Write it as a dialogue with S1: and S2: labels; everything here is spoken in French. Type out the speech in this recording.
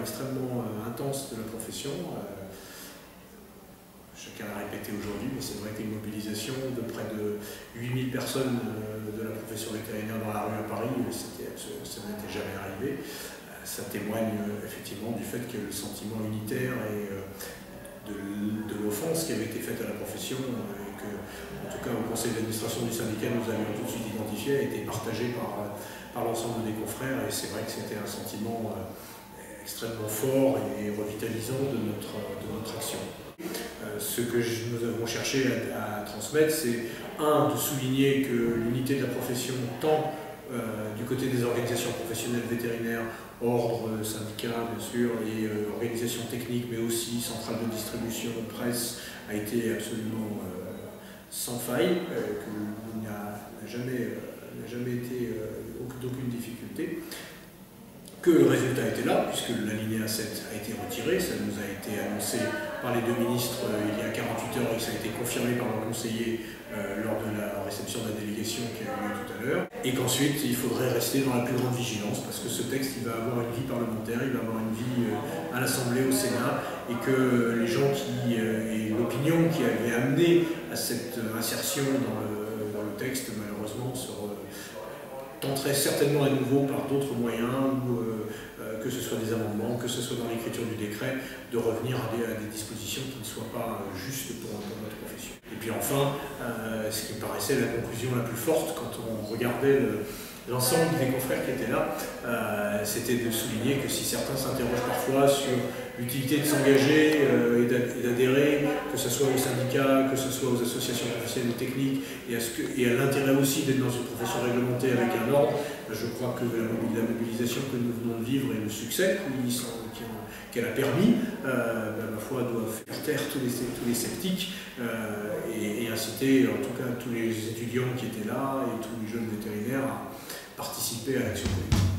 S1: extrêmement intense de la profession. Chacun l'a répété aujourd'hui, mais c'est vrai qu'une mobilisation de près de 8000 personnes de la profession vétérinaire dans la rue à Paris, ça n'était jamais arrivé. Ça témoigne effectivement du fait que le sentiment unitaire et de, l'offense qui avait été faite à la profession et que, en tout cas au conseil d'administration du syndicat, nous avions tout de suite identifié, a été partagé par, par l'ensemble des confrères et c'est vrai que c'était un sentiment euh, extrêmement fort et revitalisant de notre, de notre action. Euh, ce que nous avons cherché à, transmettre, c'est un, de souligner que l'unité de la profession, tant euh, du côté des organisations professionnelles vétérinaires, ordre, syndicats bien sûr, et organisations techniques, mais aussi centrale de distribution, presse, a été absolument sans faille, qu'il n'a jamais, jamais été d'aucune difficulté que le résultat était là, puisque l'alinéa 7 a été retiré, ça nous a été annoncé par les deux ministres euh, il y a 48 heures et ça a été confirmé par le conseiller euh, lors de la réception de la délégation qui a eu lieu tout à l'heure, et qu'ensuite il faudrait rester dans la plus grande vigilance, parce que ce texte il va avoir une vie parlementaire, il va avoir une vie euh, à l'Assemblée, au Sénat, et que les gens qui, et l'opinion qui avait amené à cette insertion dans le, le texte, malheureusement, seront tenterait certainement à nouveau par d'autres moyens, euh, euh, que ce soit des amendements, que ce soit dans l'écriture du décret, de revenir à des, dispositions qui ne soient pas euh, justes pour, notre profession. Et puis enfin, ce qui me paraissait la conclusion la plus forte quand on regardait l'ensemble des confrères qui étaient là, c'était de souligner que si certains s'interrogent parfois sur l'utilité de s'engager et d'adhérer, que ce soit aux syndicats, que ce soit aux associations professionnelles techniques, et à, l'intérêt aussi d'être dans une profession réglementée avec un ordre, je crois que la mobilisation que nous venons de vivre et le succès qu'elle a permis, euh, ben, ma foi, doit faire taire tous les, tous les sceptiques euh, et, inciter en tout cas tous les étudiants qui étaient là et tous les jeunes vétérinaires à participer à l'action collective.